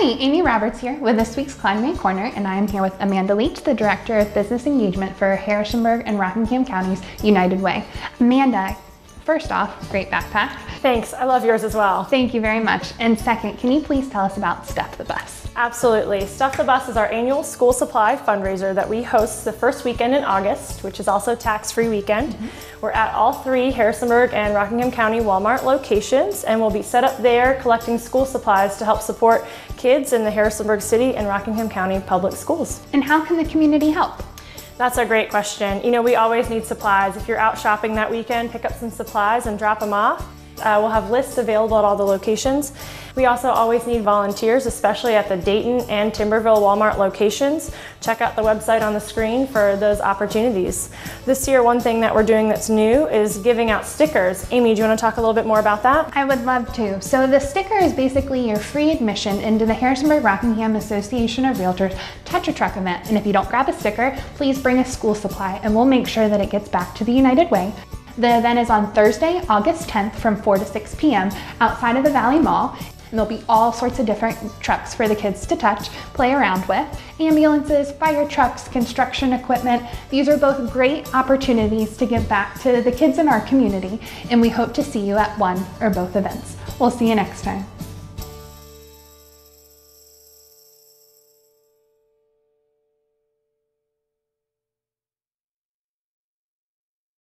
Hi, Aimee Roberts here with this week's Kline May Corner, and I am here with Amanda Leech, the Director of Business Engagement for Harrisonburg and Rockingham Counties United Way. Amanda, first off, great backpack. Thanks, I love yours as well. Thank you very much. And second, can you please tell us about Stuff the Bus? Absolutely. Stuff the Bus is our annual school supply fundraiser that we host the first weekend in August, which is also tax-free weekend. Mm -hmm. We're at all three Harrisonburg and Rockingham County Walmart locations, and we'll be set up there collecting school supplies to help support kids in the Harrisonburg City and Rockingham County public schools. And how can the community help? That's a great question. You know, we always need supplies. If you're out shopping that weekend, pick up some supplies and drop them off. Uh, we'll have lists available at all the locations. We also always need volunteers, especially at the Dayton and Timberville Walmart locations. Check out the website on the screen for those opportunities. This year, one thing that we're doing that's new is giving out stickers. Aimee, do you want to talk a little bit more about that? I would love to. So the sticker is basically your free admission into the Harrisonburg Rockingham Association of Realtors Touch-A-Truck event. And if you don't grab a sticker, please bring a school supply and we'll make sure that it gets back to the United Way. The event is on Thursday, August 10th from 4 to 6 p.m. outside of the Valley Mall. And there'll be all sorts of different trucks for the kids to touch, play around with. Ambulances, fire trucks, construction equipment. These are both great opportunities to give back to the kids in our community, and we hope to see you at one or both events. We'll see you next time.